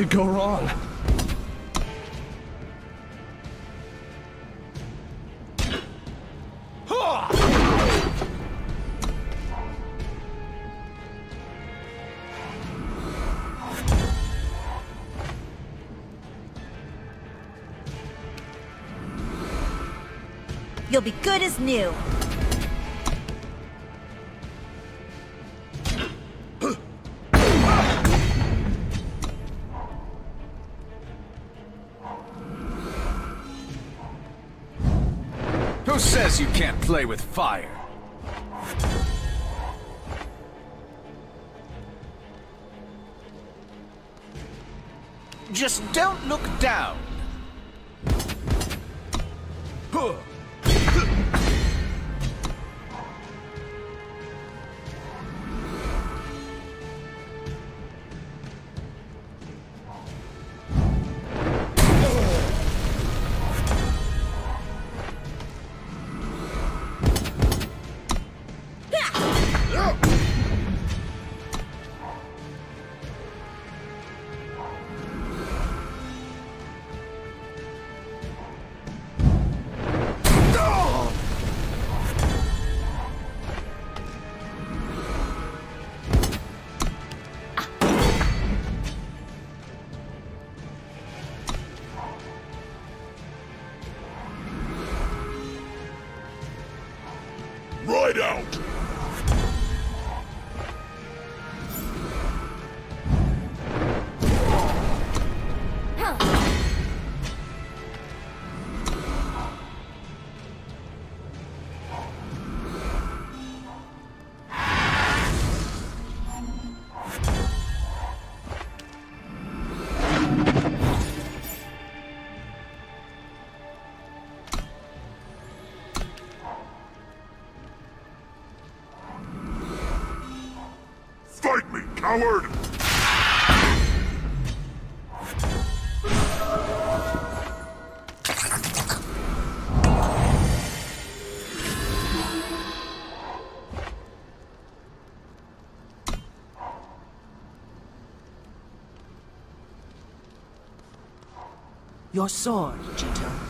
Could go wrong? You'll be good as new. You can't play with fire? Just don't look down. Huh. Coward! Your sword, Jito.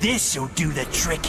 This'll do the trick.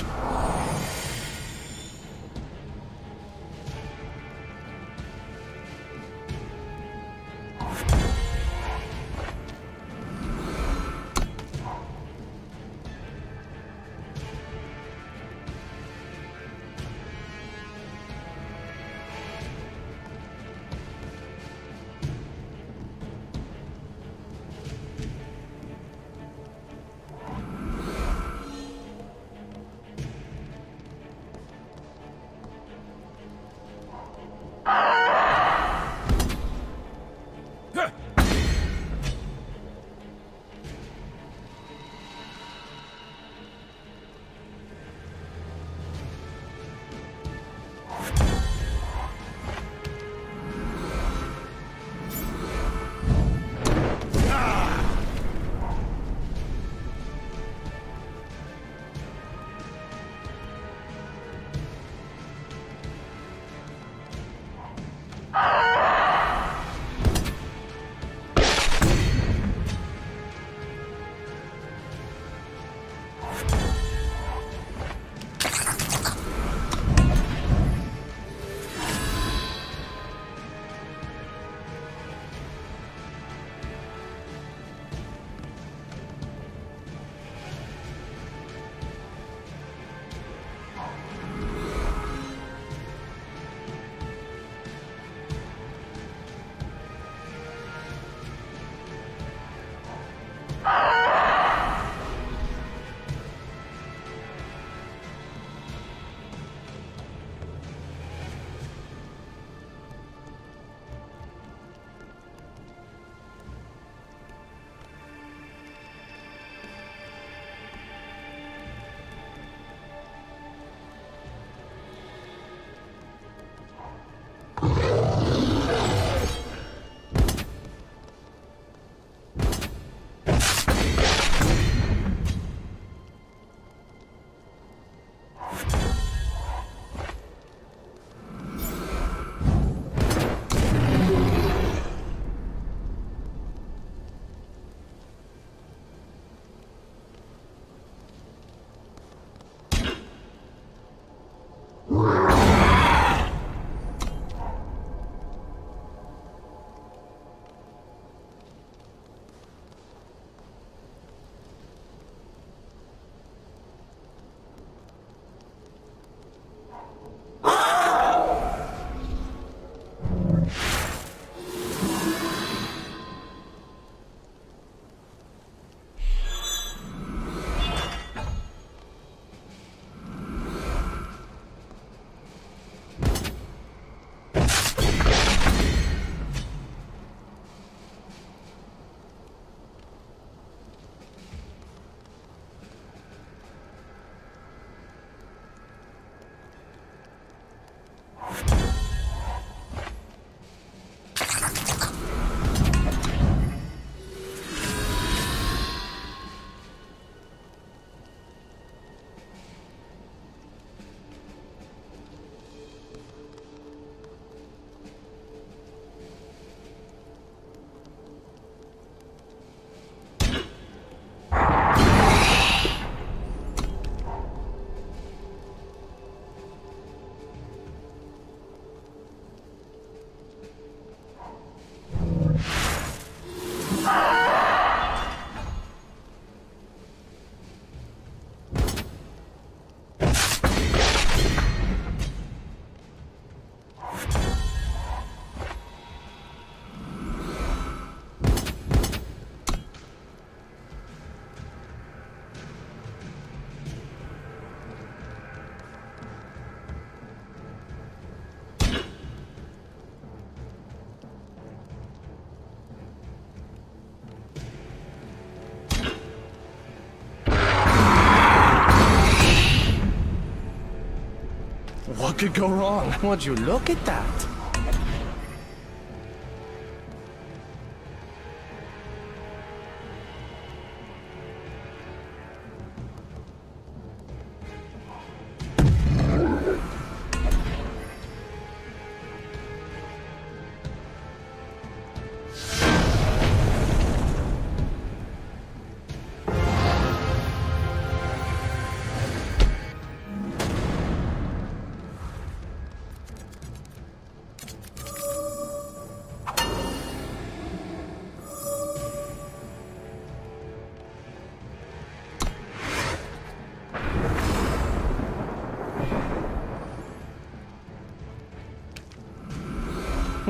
Could go wrong? Would you look at that?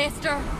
Mister!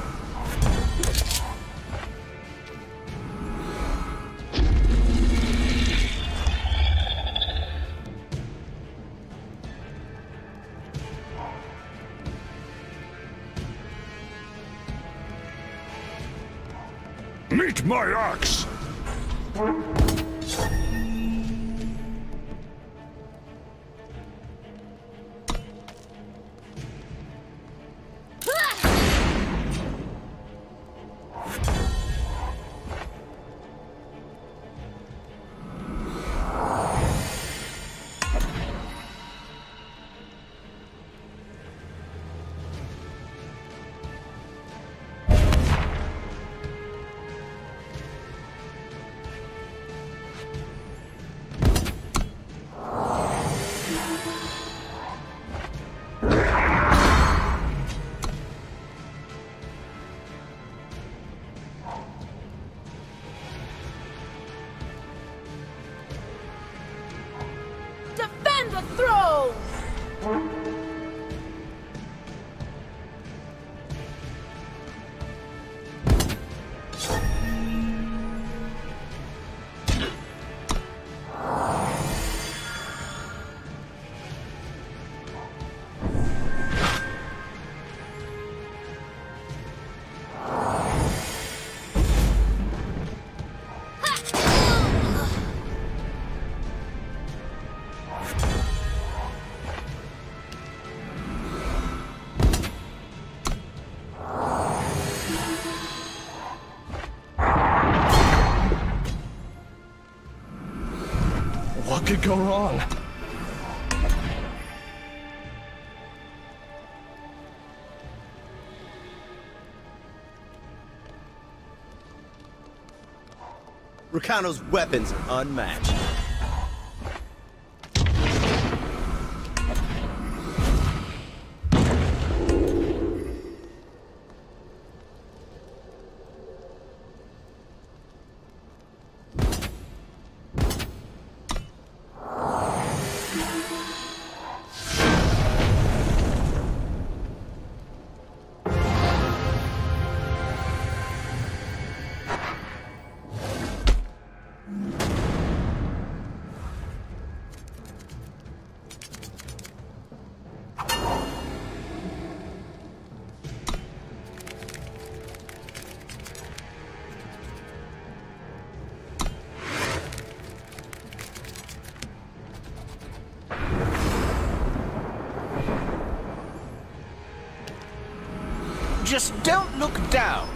Could go wrong? Rakano's weapons are unmatched. Just don't look down.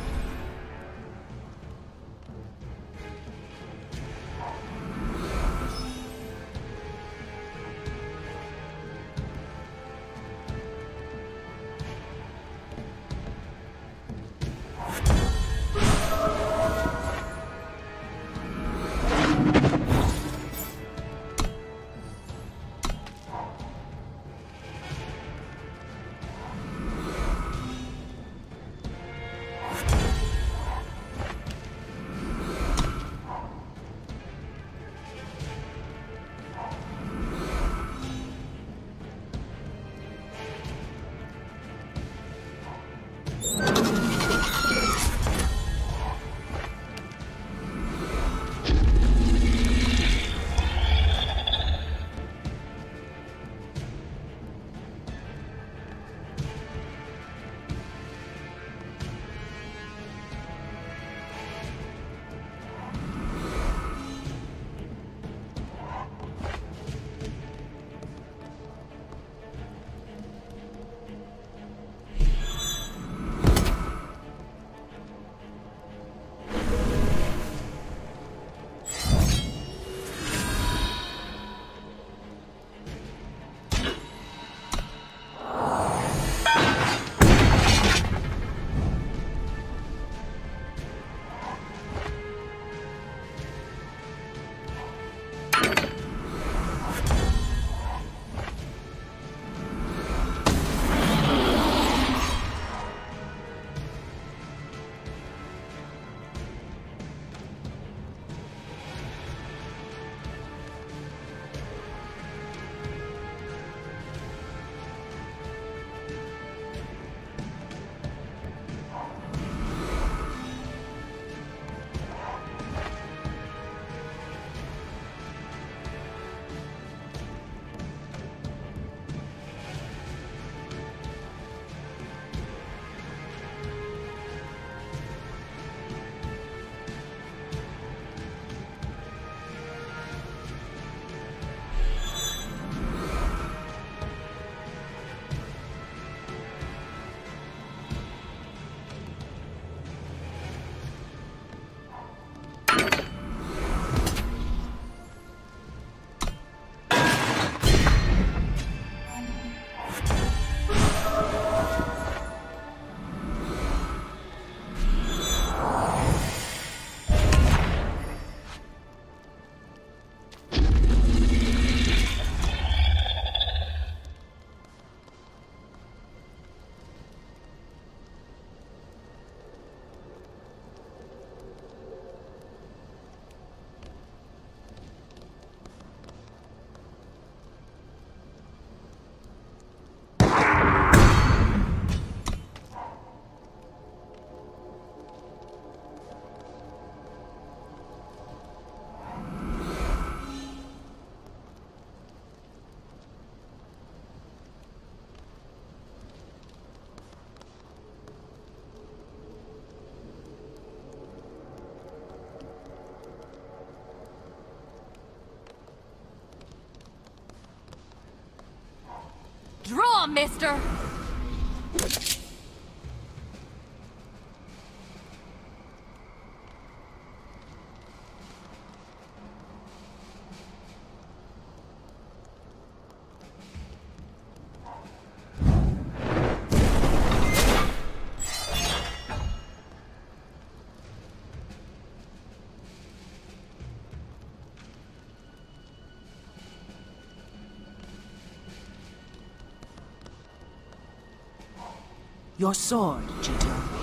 Mister! Your sword, Jito.